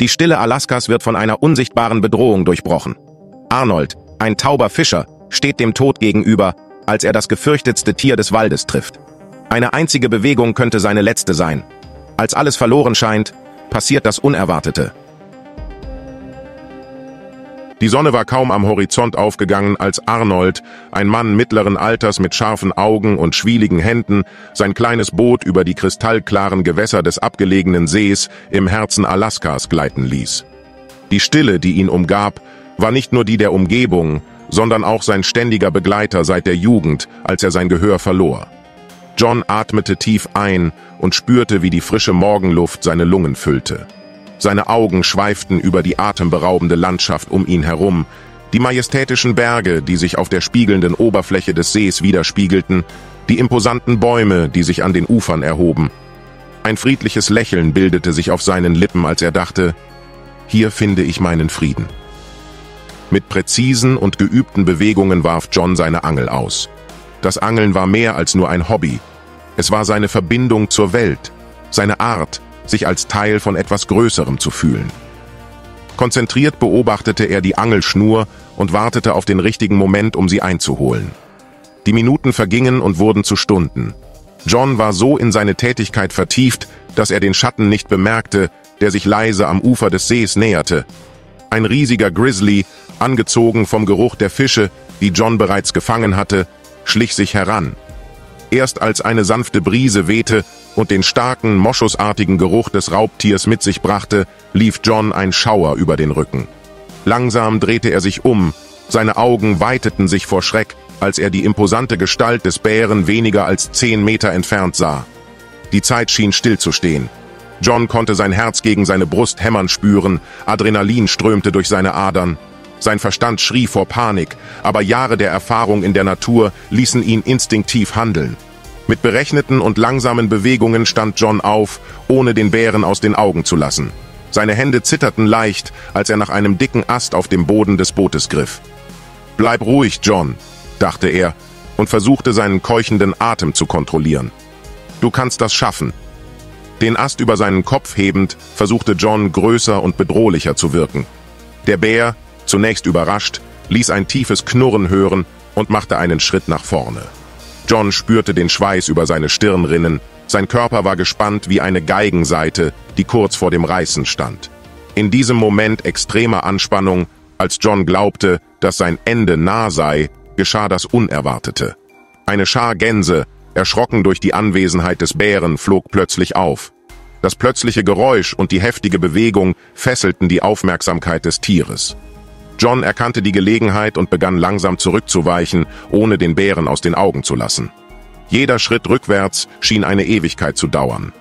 Die Stille Alaskas wird von einer unsichtbaren Bedrohung durchbrochen. Arnold, ein tauber Fischer, steht dem Tod gegenüber, als er das gefürchtetste Tier des Waldes trifft. Eine einzige Bewegung könnte seine letzte sein. Als alles verloren scheint, passiert das Unerwartete. Die Sonne war kaum am Horizont aufgegangen, als Arnold, ein Mann mittleren Alters mit scharfen Augen und schwieligen Händen, sein kleines Boot über die kristallklaren Gewässer des abgelegenen Sees im Herzen Alaskas gleiten ließ. Die Stille, die ihn umgab, war nicht nur die der Umgebung, sondern auch sein ständiger Begleiter seit der Jugend, als er sein Gehör verlor. John atmete tief ein und spürte, wie die frische Morgenluft seine Lungen füllte. Seine Augen schweiften über die atemberaubende Landschaft um ihn herum, die majestätischen Berge, die sich auf der spiegelnden Oberfläche des Sees widerspiegelten, die imposanten Bäume, die sich an den Ufern erhoben. Ein friedliches Lächeln bildete sich auf seinen Lippen, als er dachte, hier finde ich meinen Frieden. Mit präzisen und geübten Bewegungen warf John seine Angel aus. Das Angeln war mehr als nur ein Hobby. Es war seine Verbindung zur Welt, seine Art, sich als Teil von etwas Größerem zu fühlen. Konzentriert beobachtete er die Angelschnur und wartete auf den richtigen Moment, um sie einzuholen. Die Minuten vergingen und wurden zu Stunden. John war so in seine Tätigkeit vertieft, dass er den Schatten nicht bemerkte, der sich leise am Ufer des Sees näherte. Ein riesiger Grizzly, angezogen vom Geruch der Fische, die John bereits gefangen hatte, schlich sich heran. Erst als eine sanfte Brise wehte und den starken, moschusartigen Geruch des Raubtiers mit sich brachte, lief John ein Schauer über den Rücken. Langsam drehte er sich um, seine Augen weiteten sich vor Schreck, als er die imposante Gestalt des Bären weniger als zehn Meter entfernt sah. Die Zeit schien stillzustehen. John konnte sein Herz gegen seine Brust hämmern spüren, Adrenalin strömte durch seine Adern. Sein Verstand schrie vor Panik, aber Jahre der Erfahrung in der Natur ließen ihn instinktiv handeln. Mit berechneten und langsamen Bewegungen stand John auf, ohne den Bären aus den Augen zu lassen. Seine Hände zitterten leicht, als er nach einem dicken Ast auf dem Boden des Bootes griff. Bleib ruhig, John, dachte er und versuchte seinen keuchenden Atem zu kontrollieren. Du kannst das schaffen. Den Ast über seinen Kopf hebend, versuchte John größer und bedrohlicher zu wirken. Der Bär, zunächst überrascht, ließ ein tiefes Knurren hören und machte einen Schritt nach vorne. John spürte den Schweiß über seine Stirn rinnen, sein Körper war gespannt wie eine Geigenseite, die kurz vor dem Reißen stand. In diesem Moment extremer Anspannung, als John glaubte, dass sein Ende nah sei, geschah das Unerwartete. Eine Schar Gänse, erschrocken durch die Anwesenheit des Bären, flog plötzlich auf. Das plötzliche Geräusch und die heftige Bewegung fesselten die Aufmerksamkeit des Tieres. John erkannte die Gelegenheit und begann langsam zurückzuweichen, ohne den Bären aus den Augen zu lassen. Jeder Schritt rückwärts schien eine Ewigkeit zu dauern.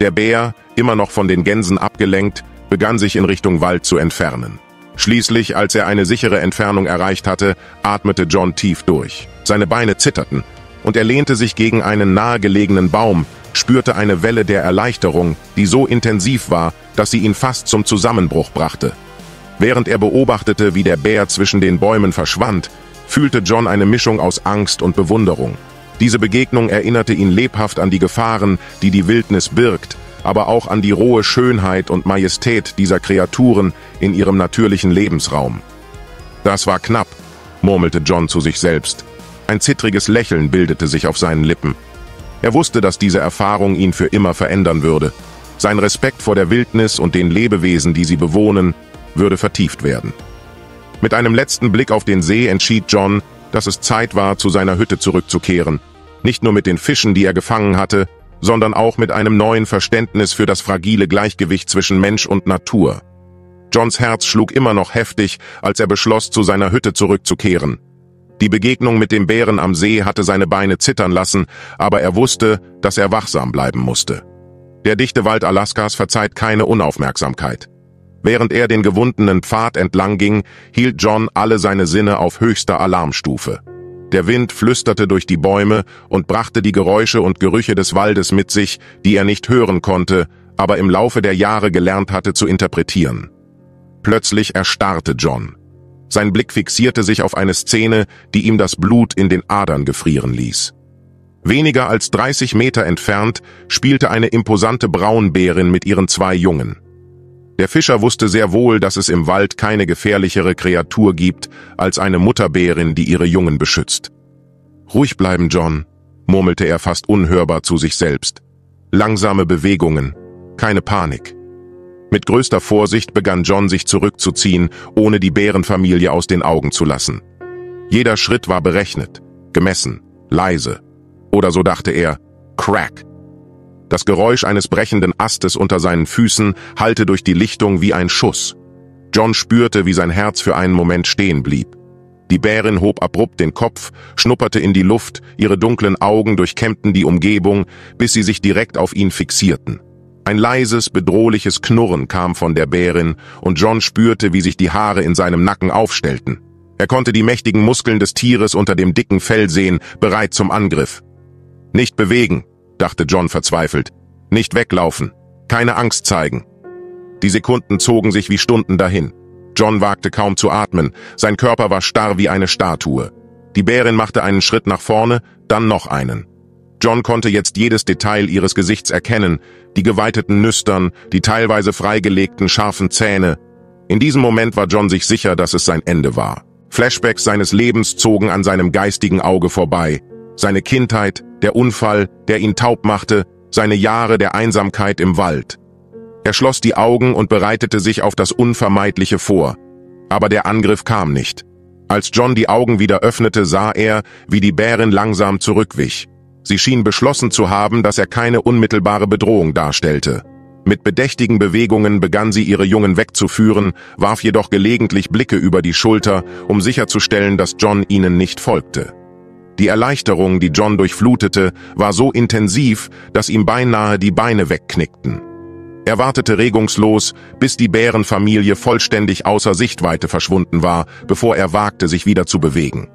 Der Bär, immer noch von den Gänsen abgelenkt, begann sich in Richtung Wald zu entfernen. Schließlich, als er eine sichere Entfernung erreicht hatte, atmete John tief durch. Seine Beine zitterten und er lehnte sich gegen einen nahegelegenen Baum, spürte eine Welle der Erleichterung, die so intensiv war, dass sie ihn fast zum Zusammenbruch brachte. Während er beobachtete, wie der Bär zwischen den Bäumen verschwand, fühlte John eine Mischung aus Angst und Bewunderung. Diese Begegnung erinnerte ihn lebhaft an die Gefahren, die die Wildnis birgt, aber auch an die rohe Schönheit und Majestät dieser Kreaturen in ihrem natürlichen Lebensraum. Das war knapp, murmelte John zu sich selbst. Ein zittriges Lächeln bildete sich auf seinen Lippen. Er wusste, dass diese Erfahrung ihn für immer verändern würde. Sein Respekt vor der Wildnis und den Lebewesen, die sie bewohnen, würde vertieft werden. Mit einem letzten Blick auf den See entschied John, dass es Zeit war, zu seiner Hütte zurückzukehren. Nicht nur mit den Fischen, die er gefangen hatte, sondern auch mit einem neuen Verständnis für das fragile Gleichgewicht zwischen Mensch und Natur. Johns Herz schlug immer noch heftig, als er beschloss, zu seiner Hütte zurückzukehren. Die Begegnung mit dem Bären am See hatte seine Beine zittern lassen, aber er wusste, dass er wachsam bleiben musste. Der dichte Wald Alaskas verzeiht keine Unaufmerksamkeit. Während er den gewundenen Pfad entlang ging, hielt John alle seine Sinne auf höchster Alarmstufe. Der Wind flüsterte durch die Bäume und brachte die Geräusche und Gerüche des Waldes mit sich, die er nicht hören konnte, aber im Laufe der Jahre gelernt hatte zu interpretieren. Plötzlich erstarrte John. Sein Blick fixierte sich auf eine Szene, die ihm das Blut in den Adern gefrieren ließ. Weniger als 30 Meter entfernt spielte eine imposante Braunbärin mit ihren zwei Jungen. Der Fischer wusste sehr wohl, dass es im Wald keine gefährlichere Kreatur gibt als eine Mutterbärin, die ihre Jungen beschützt. Ruhig bleiben, John, murmelte er fast unhörbar zu sich selbst. Langsame Bewegungen, keine Panik. Mit größter Vorsicht begann John sich zurückzuziehen, ohne die Bärenfamilie aus den Augen zu lassen. Jeder Schritt war berechnet, gemessen, leise. Oder so dachte er, Crack. Das Geräusch eines brechenden Astes unter seinen Füßen hallte durch die Lichtung wie ein Schuss. John spürte, wie sein Herz für einen Moment stehen blieb. Die Bärin hob abrupt den Kopf, schnupperte in die Luft, ihre dunklen Augen durchkämmten die Umgebung, bis sie sich direkt auf ihn fixierten. Ein leises, bedrohliches Knurren kam von der Bärin, und John spürte, wie sich die Haare in seinem Nacken aufstellten. Er konnte die mächtigen Muskeln des Tieres unter dem dicken Fell sehen, bereit zum Angriff. Nicht bewegen, dachte John verzweifelt. Nicht weglaufen. Keine Angst zeigen. Die Sekunden zogen sich wie Stunden dahin. John wagte kaum zu atmen. Sein Körper war starr wie eine Statue. Die Bärin machte einen Schritt nach vorne, dann noch einen. John konnte jetzt jedes Detail ihres Gesichts erkennen, die geweiteten Nüstern, die teilweise freigelegten scharfen Zähne. In diesem Moment war John sich sicher, dass es sein Ende war. Flashbacks seines Lebens zogen an seinem geistigen Auge vorbei. Seine Kindheit, der Unfall, der ihn taub machte, seine Jahre der Einsamkeit im Wald. Er schloss die Augen und bereitete sich auf das Unvermeidliche vor. Aber der Angriff kam nicht. Als John die Augen wieder öffnete, sah er, wie die Bärin langsam zurückwich. Sie schien beschlossen zu haben, dass er keine unmittelbare Bedrohung darstellte. Mit bedächtigen Bewegungen begann sie ihre Jungen wegzuführen, warf jedoch gelegentlich Blicke über die Schulter, um sicherzustellen, dass John ihnen nicht folgte. Die Erleichterung, die John durchflutete, war so intensiv, dass ihm beinahe die Beine wegknickten. Er wartete regungslos, bis die Bärenfamilie vollständig außer Sichtweite verschwunden war, bevor er wagte, sich wieder zu bewegen.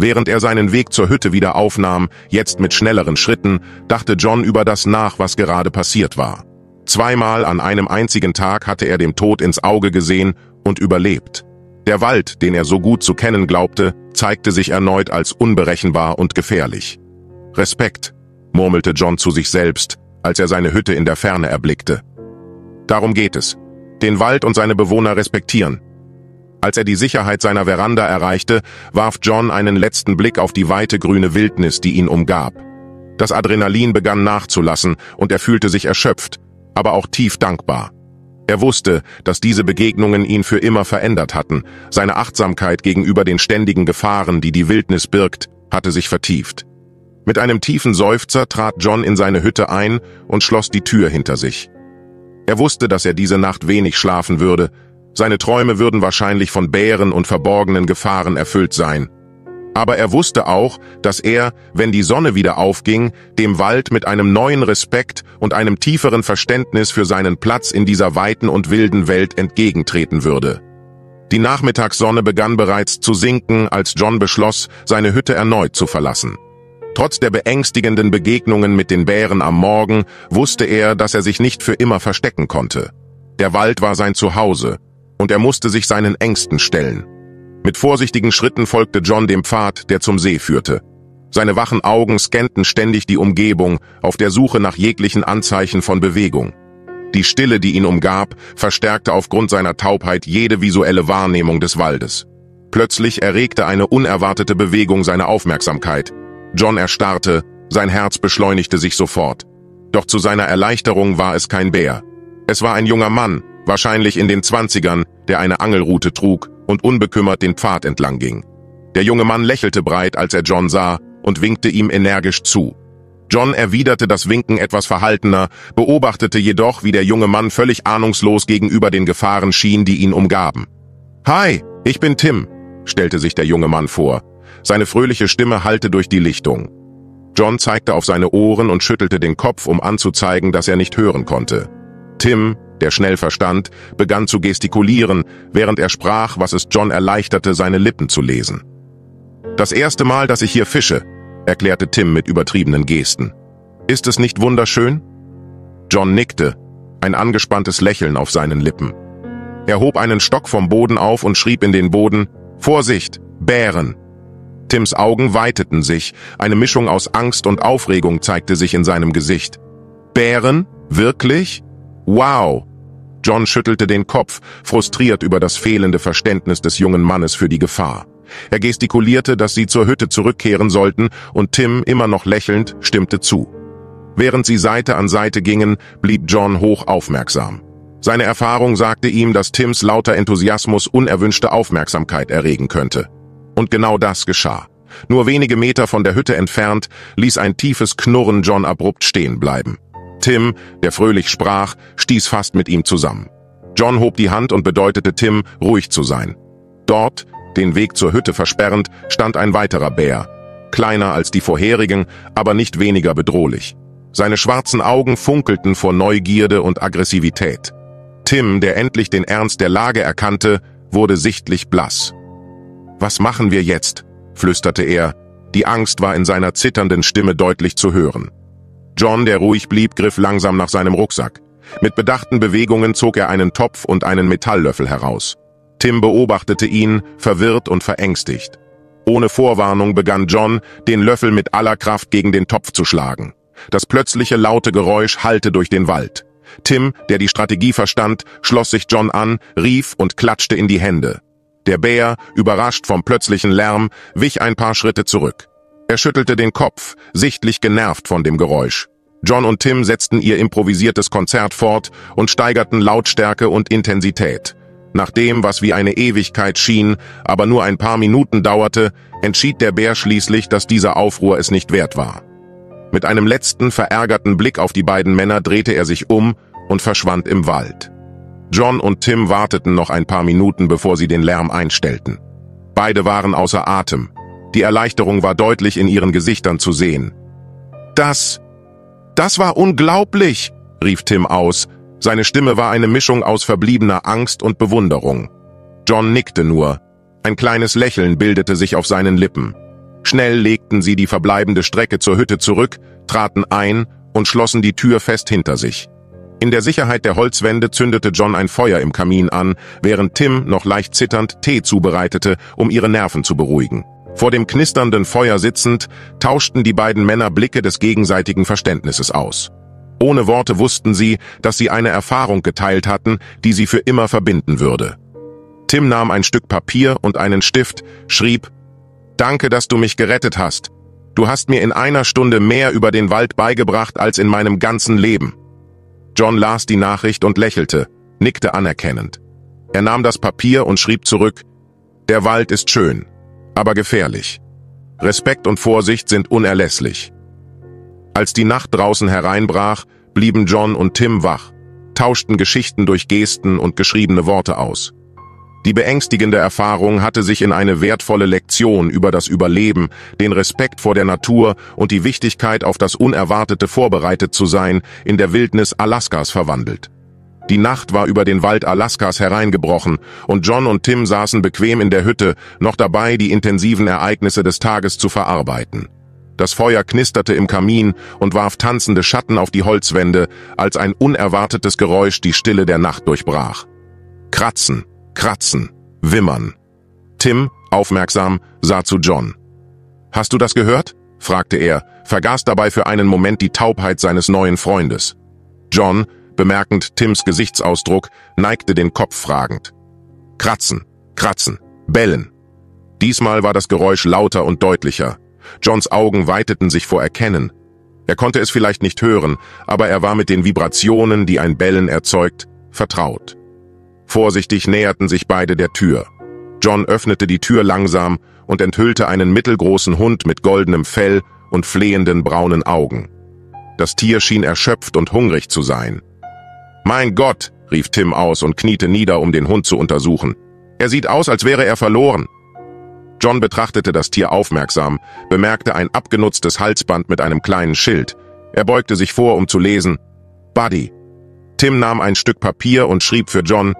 Während er seinen Weg zur Hütte wieder aufnahm, jetzt mit schnelleren Schritten, dachte John über das nach, was gerade passiert war. Zweimal an einem einzigen Tag hatte er dem Tod ins Auge gesehen und überlebt. Der Wald, den er so gut zu kennen glaubte, zeigte sich erneut als unberechenbar und gefährlich. Respekt, murmelte John zu sich selbst, als er seine Hütte in der Ferne erblickte. Darum geht es. Den Wald und seine Bewohner respektieren. Als er die Sicherheit seiner Veranda erreichte, warf John einen letzten Blick auf die weite grüne Wildnis, die ihn umgab. Das Adrenalin begann nachzulassen und er fühlte sich erschöpft, aber auch tief dankbar. Er wusste, dass diese Begegnungen ihn für immer verändert hatten. Seine Achtsamkeit gegenüber den ständigen Gefahren, die die Wildnis birgt, hatte sich vertieft. Mit einem tiefen Seufzer trat John in seine Hütte ein und schloss die Tür hinter sich. Er wusste, dass er diese Nacht wenig schlafen würde. Seine Träume würden wahrscheinlich von Bären und verborgenen Gefahren erfüllt sein. Aber er wusste auch, dass er, wenn die Sonne wieder aufging, dem Wald mit einem neuen Respekt und einem tieferen Verständnis für seinen Platz in dieser weiten und wilden Welt entgegentreten würde. Die Nachmittagssonne begann bereits zu sinken, als John beschloss, seine Hütte erneut zu verlassen. Trotz der beängstigenden Begegnungen mit den Bären am Morgen wusste er, dass er sich nicht für immer verstecken konnte. Der Wald war sein Zuhause, und er musste sich seinen Ängsten stellen. Mit vorsichtigen Schritten folgte John dem Pfad, der zum See führte. Seine wachen Augen scannten ständig die Umgebung, auf der Suche nach jeglichen Anzeichen von Bewegung. Die Stille, die ihn umgab, verstärkte aufgrund seiner Taubheit jede visuelle Wahrnehmung des Waldes. Plötzlich erregte eine unerwartete Bewegung seine Aufmerksamkeit. John erstarrte, sein Herz beschleunigte sich sofort. Doch zu seiner Erleichterung war es kein Bär. Es war ein junger Mann, wahrscheinlich in den Zwanzigern, der eine Angelrute trug und unbekümmert den Pfad entlang ging. Der junge Mann lächelte breit, als er John sah, und winkte ihm energisch zu. John erwiderte das Winken etwas verhaltener, beobachtete jedoch, wie der junge Mann völlig ahnungslos gegenüber den Gefahren schien, die ihn umgaben. Hi, ich bin Tim, stellte sich der junge Mann vor. Seine fröhliche Stimme hallte durch die Lichtung. John zeigte auf seine Ohren und schüttelte den Kopf, um anzuzeigen, dass er nicht hören konnte. Tim, der schnell verstand, begann zu gestikulieren, während er sprach, was es John erleichterte, seine Lippen zu lesen. Das erste Mal, dass ich hier fische, erklärte Tim mit übertriebenen Gesten. Ist es nicht wunderschön? John nickte, ein angespanntes Lächeln auf seinen Lippen. Er hob einen Stock vom Boden auf und schrieb in den Boden, Vorsicht, Bären! Tims Augen weiteten sich, eine Mischung aus Angst und Aufregung zeigte sich in seinem Gesicht. Bären? Wirklich? Wow! John schüttelte den Kopf, frustriert über das fehlende Verständnis des jungen Mannes für die Gefahr. Er gestikulierte, dass sie zur Hütte zurückkehren sollten, und Tim, immer noch lächelnd, stimmte zu. Während sie Seite an Seite gingen, blieb John hoch aufmerksam. Seine Erfahrung sagte ihm, dass Tims lauter Enthusiasmus unerwünschte Aufmerksamkeit erregen könnte. Und genau das geschah. Nur wenige Meter von der Hütte entfernt ließ ein tiefes Knurren John abrupt stehen bleiben. Tim, der fröhlich sprach, stieß fast mit ihm zusammen. John hob die Hand und bedeutete Tim, ruhig zu sein. Dort, den Weg zur Hütte versperrend, stand ein weiterer Bär. Kleiner als die vorherigen, aber nicht weniger bedrohlich. Seine schwarzen Augen funkelten vor Neugierde und Aggressivität. Tim, der endlich den Ernst der Lage erkannte, wurde sichtlich blass. Was machen wir jetzt? flüsterte er. Die Angst war in seiner zitternden Stimme deutlich zu hören. John, der ruhig blieb, griff langsam nach seinem Rucksack. Mit bedachten Bewegungen zog er einen Topf und einen Metalllöffel heraus. Tim beobachtete ihn, verwirrt und verängstigt. Ohne Vorwarnung begann John, den Löffel mit aller Kraft gegen den Topf zu schlagen. Das plötzliche laute Geräusch hallte durch den Wald. Tim, der die Strategie verstand, schloss sich John an, rief und klatschte in die Hände. Der Bär, überrascht vom plötzlichen Lärm, wich ein paar Schritte zurück. Er schüttelte den Kopf, sichtlich genervt von dem Geräusch. John und Tim setzten ihr improvisiertes Konzert fort und steigerten Lautstärke und Intensität. Nach dem, was wie eine Ewigkeit schien, aber nur ein paar Minuten dauerte, entschied der Bär schließlich, dass dieser Aufruhr es nicht wert war. Mit einem letzten, verärgerten Blick auf die beiden Männer drehte er sich um und verschwand im Wald. John und Tim warteten noch ein paar Minuten, bevor sie den Lärm einstellten. Beide waren außer Atem. Die Erleichterung war deutlich in ihren Gesichtern zu sehen. Das, das war unglaublich, rief Tim aus. Seine Stimme war eine Mischung aus verbliebener Angst und Bewunderung. John nickte nur. Ein kleines Lächeln bildete sich auf seinen Lippen. Schnell legten sie die verbleibende Strecke zur Hütte zurück, traten ein und schlossen die Tür fest hinter sich. In der Sicherheit der Holzwände zündete John ein Feuer im Kamin an, während Tim noch leicht zitternd Tee zubereitete, um ihre Nerven zu beruhigen. Vor dem knisternden Feuer sitzend, tauschten die beiden Männer Blicke des gegenseitigen Verständnisses aus. Ohne Worte wussten sie, dass sie eine Erfahrung geteilt hatten, die sie für immer verbinden würde. Tim nahm ein Stück Papier und einen Stift, schrieb, Danke, dass du mich gerettet hast. Du hast mir in einer Stunde mehr über den Wald beigebracht als in meinem ganzen Leben. John las die Nachricht und lächelte, nickte anerkennend. Er nahm das Papier und schrieb zurück, Der Wald ist schön, aber gefährlich. Respekt und Vorsicht sind unerlässlich. Als die Nacht draußen hereinbrach, blieben John und Tim wach, tauschten Geschichten durch Gesten und geschriebene Worte aus. Die beängstigende Erfahrung hatte sich in eine wertvolle Lektion über das Überleben, den Respekt vor der Natur und die Wichtigkeit, auf das Unerwartete vorbereitet zu sein, in der Wildnis Alaskas verwandelt. Die Nacht war über den Wald Alaskas hereingebrochen und John und Tim saßen bequem in der Hütte, noch dabei, die intensiven Ereignisse des Tages zu verarbeiten. Das Feuer knisterte im Kamin und warf tanzende Schatten auf die Holzwände, als ein unerwartetes Geräusch die Stille der Nacht durchbrach. Kratzen, Kratzen, Wimmern. Tim, aufmerksam, sah zu John. Hast du das gehört? fragte er, vergaß dabei für einen Moment die Taubheit seines neuen Freundes. John, bemerkend Tims Gesichtsausdruck, neigte den Kopf fragend. Kratzen, kratzen, bellen. Diesmal war das Geräusch lauter und deutlicher. Johns Augen weiteten sich vor Erkennen. Er konnte es vielleicht nicht hören, aber er war mit den Vibrationen, die ein Bellen erzeugt, vertraut. Vorsichtig näherten sich beide der Tür. John öffnete die Tür langsam und enthüllte einen mittelgroßen Hund mit goldenem Fell und flehenden braunen Augen. Das Tier schien erschöpft und hungrig zu sein. Mein Gott, rief Tim aus und kniete nieder, um den Hund zu untersuchen. Er sieht aus, als wäre er verloren. John betrachtete das Tier aufmerksam, bemerkte ein abgenutztes Halsband mit einem kleinen Schild. Er beugte sich vor, um zu lesen. Buddy. Tim nahm ein Stück Papier und schrieb für John,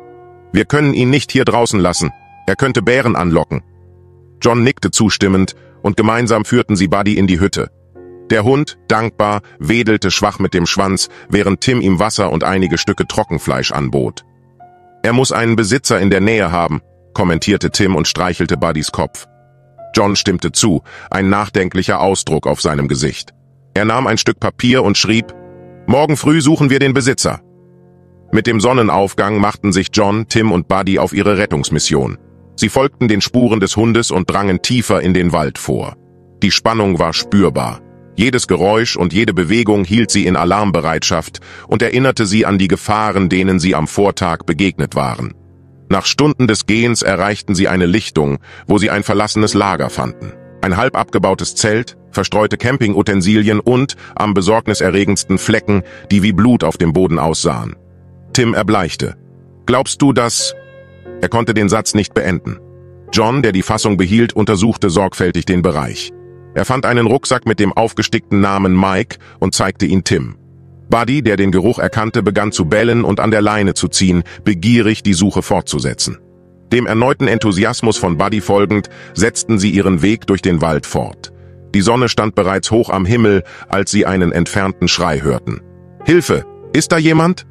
wir können ihn nicht hier draußen lassen. Er könnte Bären anlocken. John nickte zustimmend und gemeinsam führten sie Buddy in die Hütte. Der Hund, dankbar, wedelte schwach mit dem Schwanz, während Tim ihm Wasser und einige Stücke Trockenfleisch anbot. Er muss einen Besitzer in der Nähe haben, kommentierte Tim und streichelte Buddys Kopf. John stimmte zu, ein nachdenklicher Ausdruck auf seinem Gesicht. Er nahm ein Stück Papier und schrieb, Morgen früh suchen wir den Besitzer. Mit dem Sonnenaufgang machten sich John, Tim und Buddy auf ihre Rettungsmission. Sie folgten den Spuren des Hundes und drangen tiefer in den Wald vor. Die Spannung war spürbar. Jedes Geräusch und jede Bewegung hielt sie in Alarmbereitschaft und erinnerte sie an die Gefahren, denen sie am Vortag begegnet waren. Nach Stunden des Gehens erreichten sie eine Lichtung, wo sie ein verlassenes Lager fanden. Ein halb abgebautes Zelt, verstreute Campingutensilien und, am besorgniserregendsten Flecken, die wie Blut auf dem Boden aussahen. Tim erbleichte. Glaubst du, dass... Er konnte den Satz nicht beenden. John, der die Fassung behielt, untersuchte sorgfältig den Bereich. Er fand einen Rucksack mit dem aufgestickten Namen Mike und zeigte ihn Tim. Buddy, der den Geruch erkannte, begann zu bellen und an der Leine zu ziehen, begierig die Suche fortzusetzen. Dem erneuten Enthusiasmus von Buddy folgend, setzten sie ihren Weg durch den Wald fort. Die Sonne stand bereits hoch am Himmel, als sie einen entfernten Schrei hörten. Hilfe! Ist da jemand?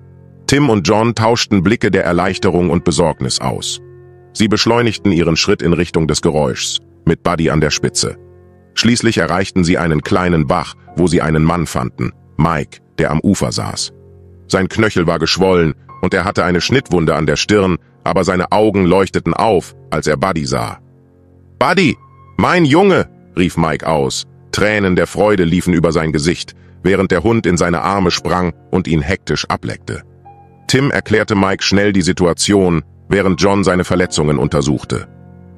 Tim und John tauschten Blicke der Erleichterung und Besorgnis aus. Sie beschleunigten ihren Schritt in Richtung des Geräuschs, mit Buddy an der Spitze. Schließlich erreichten sie einen kleinen Bach, wo sie einen Mann fanden, Mike, der am Ufer saß. Sein Knöchel war geschwollen und er hatte eine Schnittwunde an der Stirn, aber seine Augen leuchteten auf, als er Buddy sah. Buddy, mein Junge, rief Mike aus. Tränen der Freude liefen über sein Gesicht, während der Hund in seine Arme sprang und ihn hektisch ableckte. Tim erklärte Mike schnell die Situation, während John seine Verletzungen untersuchte.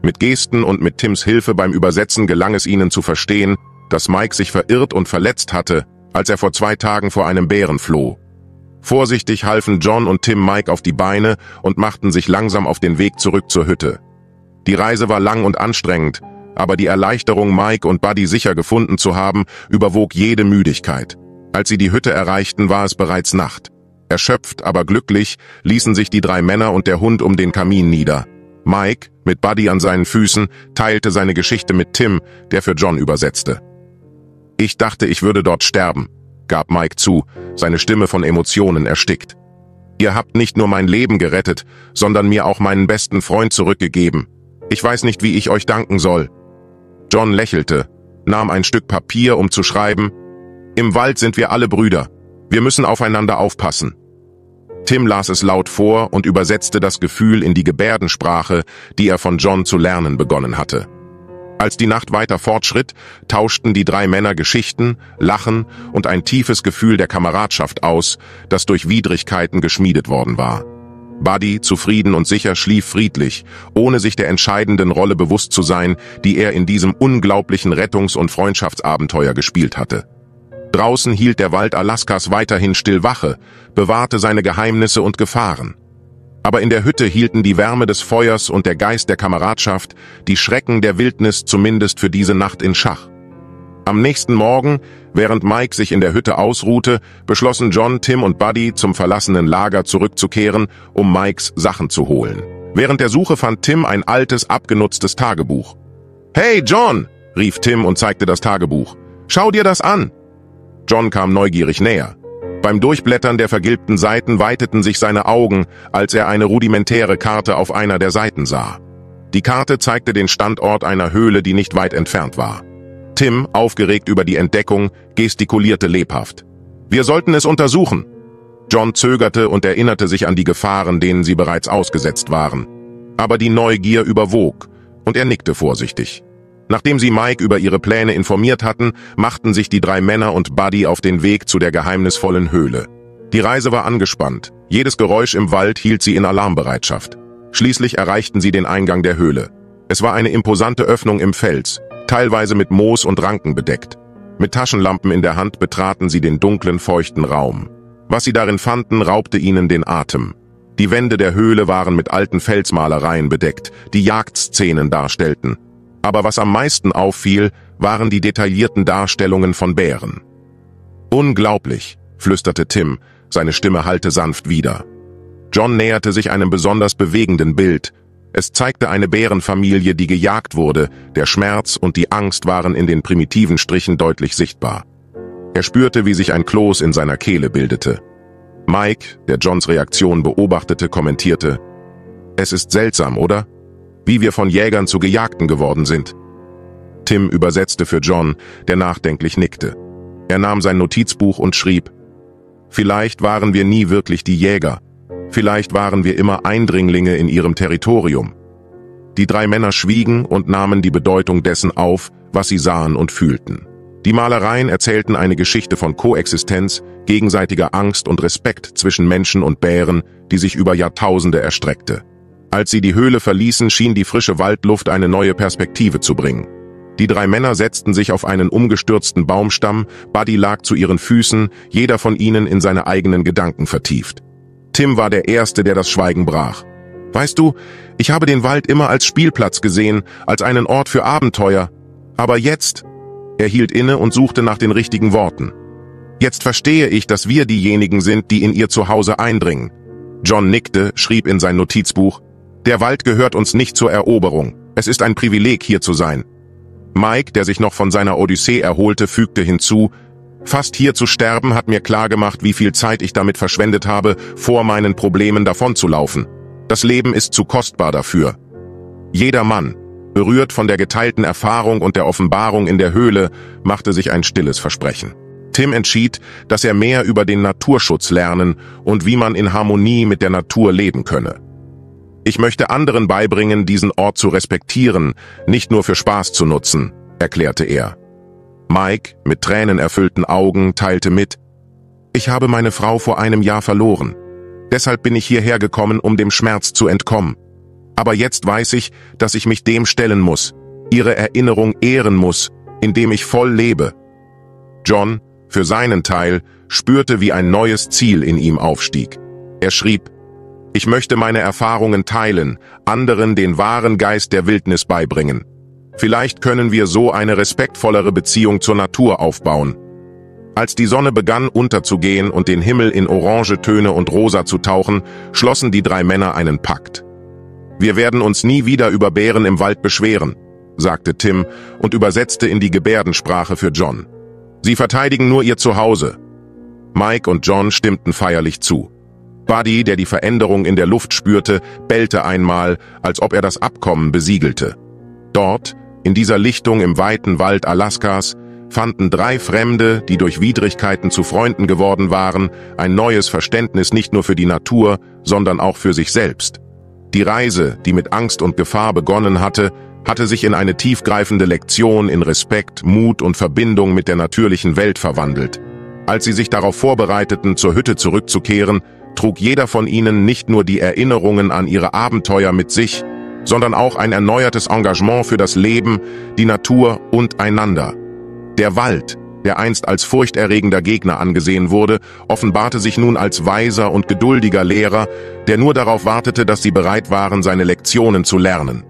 Mit Gesten und mit Tims Hilfe beim Übersetzen gelang es ihnen zu verstehen, dass Mike sich verirrt und verletzt hatte, als er vor zwei Tagen vor einem Bären floh. Vorsichtig halfen John und Tim Mike auf die Beine und machten sich langsam auf den Weg zurück zur Hütte. Die Reise war lang und anstrengend, aber die Erleichterung, Mike und Buddy sicher gefunden zu haben, überwog jede Müdigkeit. Als sie die Hütte erreichten, war es bereits Nacht. Erschöpft, aber glücklich, ließen sich die drei Männer und der Hund um den Kamin nieder. Mike, mit Buddy an seinen Füßen, teilte seine Geschichte mit Tim, der für John übersetzte. Ich dachte, ich würde dort sterben, gab Mike zu, seine Stimme von Emotionen erstickt. Ihr habt nicht nur mein Leben gerettet, sondern mir auch meinen besten Freund zurückgegeben. Ich weiß nicht, wie ich euch danken soll. John lächelte, nahm ein Stück Papier, um zu schreiben, Im Wald sind wir alle Brüder. Wir müssen aufeinander aufpassen. Tim las es laut vor und übersetzte das Gefühl in die Gebärdensprache, die er von John zu lernen begonnen hatte. Als die Nacht weiter fortschritt, tauschten die drei Männer Geschichten, Lachen und ein tiefes Gefühl der Kameradschaft aus, das durch Widrigkeiten geschmiedet worden war. Buddy, zufrieden und sicher, schlief friedlich, ohne sich der entscheidenden Rolle bewusst zu sein, die er in diesem unglaublichen Rettungs- und Freundschaftsabenteuer gespielt hatte. Draußen hielt der Wald Alaskas weiterhin still Wache, bewahrte seine Geheimnisse und Gefahren. Aber in der Hütte hielten die Wärme des Feuers und der Geist der Kameradschaft die Schrecken der Wildnis zumindest für diese Nacht in Schach. Am nächsten Morgen, während Mike sich in der Hütte ausruhte, beschlossen John, Tim und Buddy zum verlassenen Lager zurückzukehren, um Mikes Sachen zu holen. Während der Suche fand Tim ein altes, abgenutztes Tagebuch. Hey, John! rief Tim und zeigte das Tagebuch. Schau dir das an! John kam neugierig näher. Beim Durchblättern der vergilbten Seiten weiteten sich seine Augen, als er eine rudimentäre Karte auf einer der Seiten sah. Die Karte zeigte den Standort einer Höhle, die nicht weit entfernt war. Tim, aufgeregt über die Entdeckung, gestikulierte lebhaft. Wir sollten es untersuchen. John zögerte und erinnerte sich an die Gefahren, denen sie bereits ausgesetzt waren. Aber die Neugier überwog, und er nickte vorsichtig. Nachdem sie Mike über ihre Pläne informiert hatten, machten sich die drei Männer und Buddy auf den Weg zu der geheimnisvollen Höhle. Die Reise war angespannt. Jedes Geräusch im Wald hielt sie in Alarmbereitschaft. Schließlich erreichten sie den Eingang der Höhle. Es war eine imposante Öffnung im Fels, teilweise mit Moos und Ranken bedeckt. Mit Taschenlampen in der Hand betraten sie den dunklen, feuchten Raum. Was sie darin fanden, raubte ihnen den Atem. Die Wände der Höhle waren mit alten Felsmalereien bedeckt, die Jagdszenen darstellten. Aber was am meisten auffiel, waren die detaillierten Darstellungen von Bären. Unglaublich, flüsterte Tim, seine Stimme hallte sanft wieder. John näherte sich einem besonders bewegenden Bild. Es zeigte eine Bärenfamilie, die gejagt wurde, der Schmerz und die Angst waren in den primitiven Strichen deutlich sichtbar. Er spürte, wie sich ein Kloß in seiner Kehle bildete. Mike, der Johns Reaktion beobachtete, kommentierte, Es ist seltsam, oder? Wie wir von Jägern zu Gejagten geworden sind. Tim übersetzte für John, der nachdenklich nickte. Er nahm sein Notizbuch und schrieb, Vielleicht waren wir nie wirklich die Jäger. Vielleicht waren wir immer Eindringlinge in ihrem Territorium. Die drei Männer schwiegen und nahmen die Bedeutung dessen auf, was sie sahen und fühlten. Die Malereien erzählten eine Geschichte von Koexistenz, gegenseitiger Angst und Respekt zwischen Menschen und Bären, die sich über Jahrtausende erstreckte. Als sie die Höhle verließen, schien die frische Waldluft eine neue Perspektive zu bringen. Die drei Männer setzten sich auf einen umgestürzten Baumstamm, Buddy lag zu ihren Füßen, jeder von ihnen in seine eigenen Gedanken vertieft. Tim war der Erste, der das Schweigen brach. Weißt du, ich habe den Wald immer als Spielplatz gesehen, als einen Ort für Abenteuer. Aber jetzt, er hielt inne und suchte nach den richtigen Worten. Jetzt verstehe ich, dass wir diejenigen sind, die in ihr Zuhause eindringen. John nickte, schrieb in sein Notizbuch, der Wald gehört uns nicht zur Eroberung. Es ist ein Privileg, hier zu sein. Mike, der sich noch von seiner Odyssee erholte, fügte hinzu, Fast hier zu sterben hat mir klargemacht, wie viel Zeit ich damit verschwendet habe, vor meinen Problemen davonzulaufen. Das Leben ist zu kostbar dafür. Jeder Mann, Berührt von der geteilten Erfahrung und der Offenbarung in der Höhle, machte sich ein stilles Versprechen. Tim entschied, dass er mehr über den Naturschutz lernen und wie man in Harmonie mit der Natur leben könne. Ich möchte anderen beibringen, diesen Ort zu respektieren, nicht nur für Spaß zu nutzen, erklärte er. Mike, mit tränenerfüllten Augen, teilte mit, ich habe meine Frau vor einem Jahr verloren. Deshalb bin ich hierher gekommen, um dem Schmerz zu entkommen. Aber jetzt weiß ich, dass ich mich dem stellen muss, ihre Erinnerung ehren muss, indem ich voll lebe. John, für seinen Teil, spürte, wie ein neues Ziel in ihm aufstieg. Er schrieb, ich möchte meine Erfahrungen teilen, anderen den wahren Geist der Wildnis beibringen. Vielleicht können wir so eine respektvollere Beziehung zur Natur aufbauen. Als die Sonne begann unterzugehen und den Himmel in orange Töne und rosa zu tauchen, schlossen die drei Männer einen Pakt. Wir werden uns nie wieder über Bären im Wald beschweren, sagte Tim und übersetzte in die Gebärdensprache für John. Sie verteidigen nur ihr Zuhause. Mike und John stimmten feierlich zu. Buddy, der die Veränderung in der Luft spürte, bellte einmal, als ob er das Abkommen besiegelte. Dort, in dieser Lichtung im weiten Wald Alaskas, fanden drei Fremde, die durch Widrigkeiten zu Freunden geworden waren, ein neues Verständnis nicht nur für die Natur, sondern auch für sich selbst. Die Reise, die mit Angst und Gefahr begonnen hatte, hatte sich in eine tiefgreifende Lektion in Respekt, Mut und Verbindung mit der natürlichen Welt verwandelt. Als sie sich darauf vorbereiteten, zur Hütte zurückzukehren, trug jeder von ihnen nicht nur die Erinnerungen an ihre Abenteuer mit sich, sondern auch ein erneuertes Engagement für das Leben, die Natur und einander. Der Wald, der einst als furchterregender Gegner angesehen wurde, offenbarte sich nun als weiser und geduldiger Lehrer, der nur darauf wartete, dass sie bereit waren, seine Lektionen zu lernen.